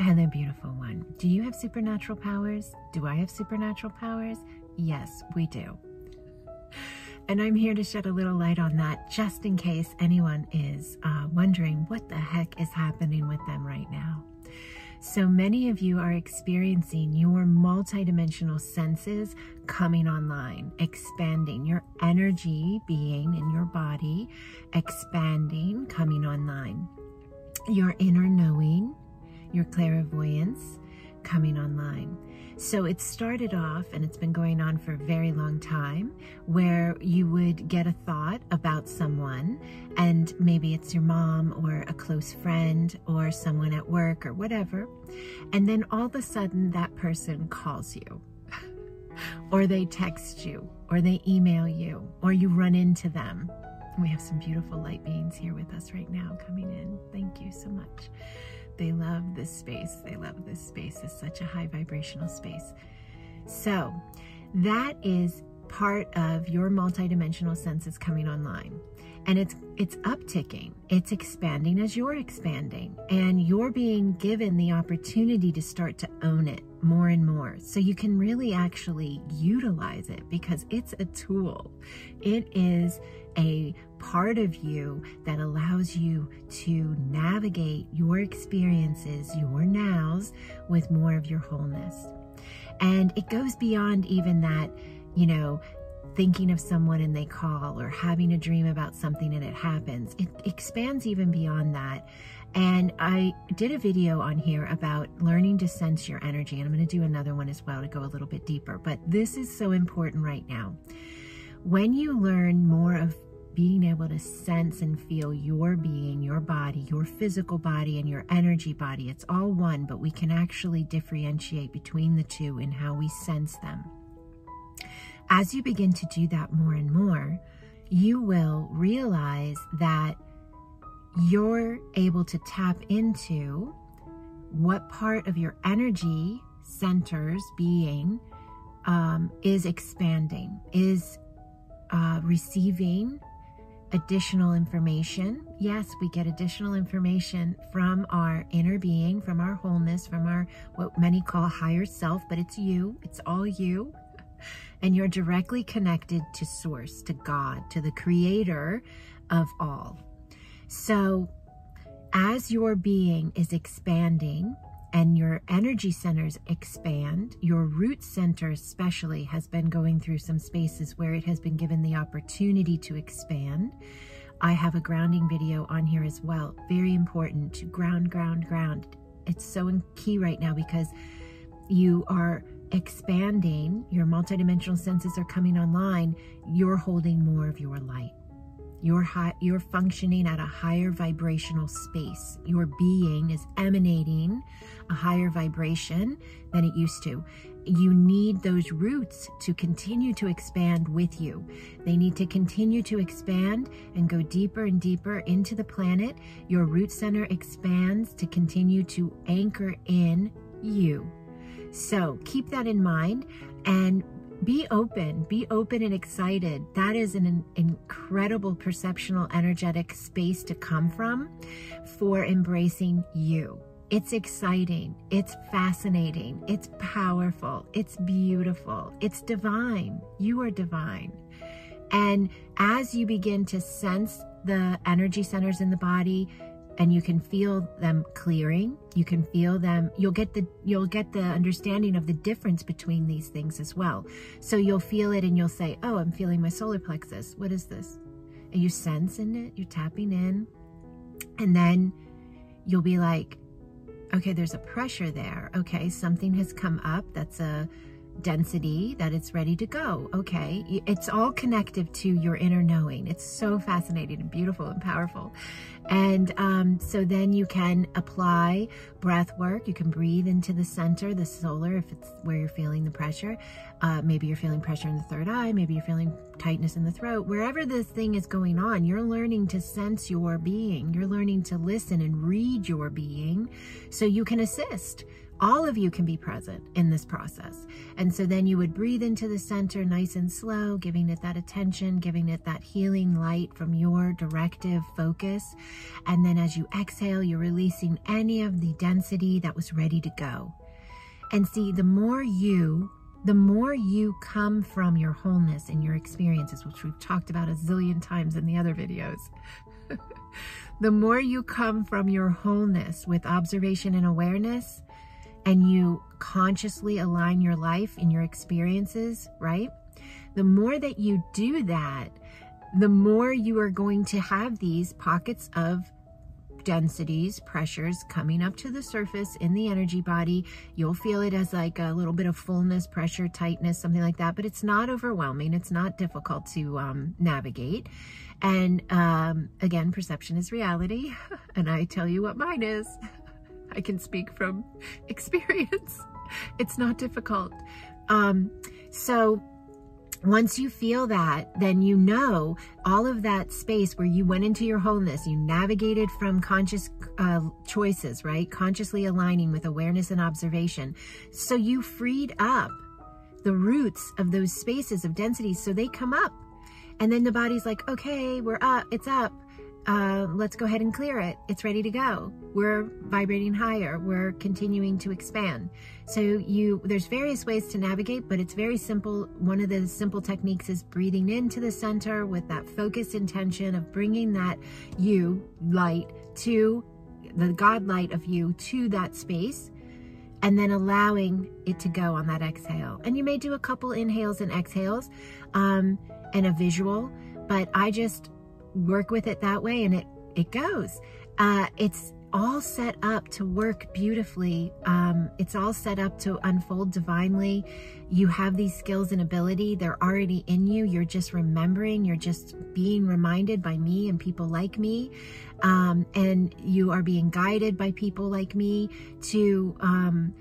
Hello, beautiful one. Do you have supernatural powers? Do I have supernatural powers? Yes, we do. And I'm here to shed a little light on that just in case anyone is uh, wondering what the heck is happening with them right now. So many of you are experiencing your multidimensional senses coming online, expanding, your energy being in your body, expanding, coming online, your inner knowing, your clairvoyance coming online. So it started off, and it's been going on for a very long time, where you would get a thought about someone, and maybe it's your mom or a close friend or someone at work or whatever. And then all of a sudden, that person calls you, or they text you, or they email you, or you run into them. We have some beautiful light beings here with us right now coming in. Thank you so much. They love this space. They love this space. It's such a high vibrational space. So that is part of your multidimensional senses coming online. And it's it's upticking. It's expanding as you're expanding. And you're being given the opportunity to start to own it more and more. So you can really actually utilize it because it's a tool. It is a part of you that allows you to navigate your experiences, your nows, with more of your wholeness. And it goes beyond even that, you know, thinking of someone and they call or having a dream about something and it happens. It expands even beyond that. And I did a video on here about learning to sense your energy, and I'm going to do another one as well to go a little bit deeper. But this is so important right now. When you learn more of being able to sense and feel your being, your body, your physical body, and your energy body. It's all one, but we can actually differentiate between the two in how we sense them. As you begin to do that more and more, you will realize that you're able to tap into what part of your energy centers being um, is expanding, is uh, receiving additional information. Yes, we get additional information from our inner being, from our wholeness, from our what many call higher self, but it's you, it's all you. And you're directly connected to source, to God, to the creator of all. So as your being is expanding, and your energy centers expand, your root center especially has been going through some spaces where it has been given the opportunity to expand. I have a grounding video on here as well. Very important to ground, ground, ground. It's so key right now because you are expanding, your multidimensional senses are coming online, you're holding more of your light. You're, high, you're functioning at a higher vibrational space. Your being is emanating a higher vibration than it used to. You need those roots to continue to expand with you. They need to continue to expand and go deeper and deeper into the planet. Your root center expands to continue to anchor in you. So keep that in mind and be open, be open and excited. That is an incredible perceptual energetic space to come from for embracing you. It's exciting. It's fascinating. It's powerful. It's beautiful. It's divine. You are divine. And as you begin to sense the energy centers in the body, and you can feel them clearing. You can feel them you'll get the you'll get the understanding of the difference between these things as well. So you'll feel it and you'll say oh i'm feeling my solar plexus. What is this? And you sense in it you're tapping in. And then you'll be like okay there's a pressure there. Okay something has come up that's a density that it's ready to go. Okay, it's all connected to your inner knowing. It's so fascinating and beautiful and powerful. And um, so then you can apply breath work. You can breathe into the center, the solar, if it's where you're feeling the pressure. Uh, maybe you're feeling pressure in the third eye. Maybe you're feeling tightness in the throat. Wherever this thing is going on, you're learning to sense your being. You're learning to listen and read your being so you can assist all of you can be present in this process. And so then you would breathe into the center nice and slow, giving it that attention, giving it that healing light from your directive focus. And then as you exhale, you're releasing any of the density that was ready to go. And see, the more you the more you come from your wholeness and your experiences, which we've talked about a zillion times in the other videos, the more you come from your wholeness with observation and awareness, and you consciously align your life and your experiences, right? The more that you do that, the more you are going to have these pockets of densities, pressures coming up to the surface in the energy body. You'll feel it as like a little bit of fullness, pressure, tightness, something like that, but it's not overwhelming. It's not difficult to um, navigate. And um, again, perception is reality. And I tell you what mine is. I can speak from experience. It's not difficult. Um, so once you feel that, then you know all of that space where you went into your wholeness, you navigated from conscious uh, choices, right? Consciously aligning with awareness and observation. So you freed up the roots of those spaces of density so they come up. And then the body's like, okay, we're up, it's up uh, let's go ahead and clear it. It's ready to go. We're vibrating higher. We're continuing to expand. So you, there's various ways to navigate, but it's very simple. One of the simple techniques is breathing into the center with that focused intention of bringing that you light to the God light of you to that space and then allowing it to go on that exhale. And you may do a couple inhales and exhales um, and a visual, but I just work with it that way and it, it goes. Uh, it's all set up to work beautifully. Um, it's all set up to unfold divinely. You have these skills and ability. They're already in you. You're just remembering. You're just being reminded by me and people like me. Um, and you are being guided by people like me to um,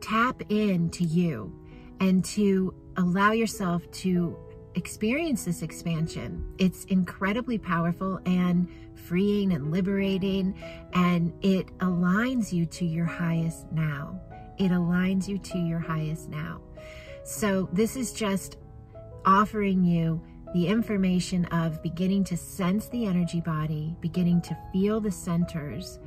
tap into you and to allow yourself to experience this expansion. It's incredibly powerful and freeing and liberating, and it aligns you to your highest now. It aligns you to your highest now. So, this is just offering you the information of beginning to sense the energy body, beginning to feel the centers,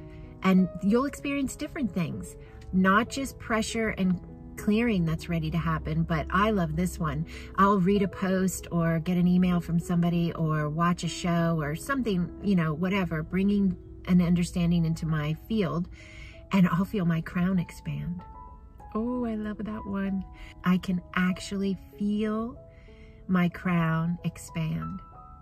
and you'll experience different things, not just pressure and clearing that's ready to happen, but I love this one. I'll read a post or get an email from somebody or watch a show or something, you know, whatever, bringing an understanding into my field, and I'll feel my crown expand. Oh, I love that one. I can actually feel my crown expand.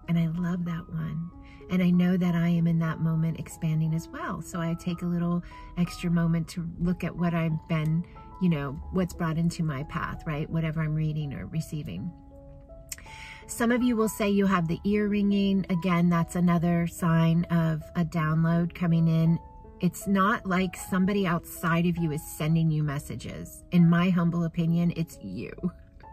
And I love that one. And I know that I am in that moment expanding as well. So I take a little extra moment to look at what I've been you know, what's brought into my path, right? Whatever I'm reading or receiving. Some of you will say you have the ear ringing. Again, that's another sign of a download coming in. It's not like somebody outside of you is sending you messages. In my humble opinion, it's you.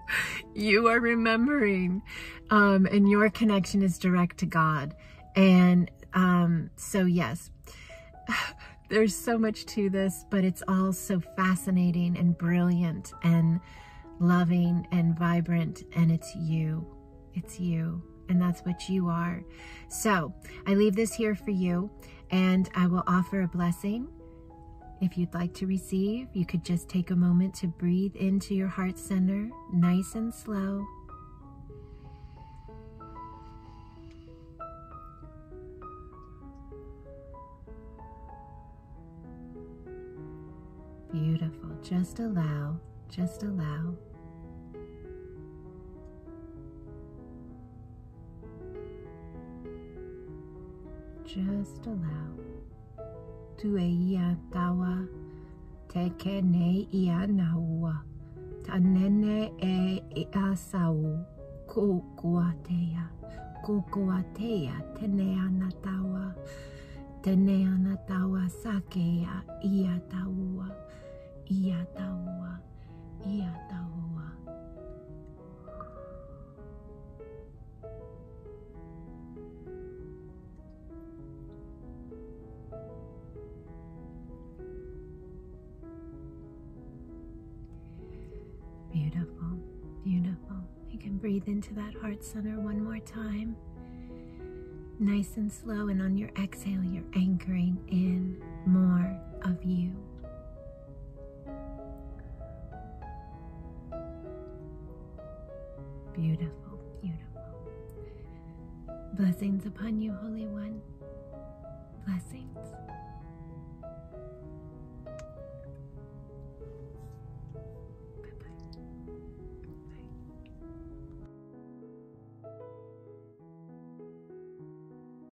you are remembering, um, and your connection is direct to God. And um, so, yes. There's so much to this, but it's all so fascinating and brilliant and loving and vibrant. And it's you. It's you. And that's what you are. So I leave this here for you and I will offer a blessing. If you'd like to receive, you could just take a moment to breathe into your heart center, nice and slow. Beautiful. Just allow, just allow. Just allow. Tu e ia tawa te ke ne ia naua. Ta nene e i asau ko kuatea. Ko kuatea te ne ana tawa. Te ne ana tawa sakea ia taua. Iataua, Iataua. Beautiful, beautiful. You can breathe into that heart center one more time. Nice and slow, and on your exhale, you're anchoring in more of you. Beautiful, beautiful. Blessings upon you, Holy One. Blessings.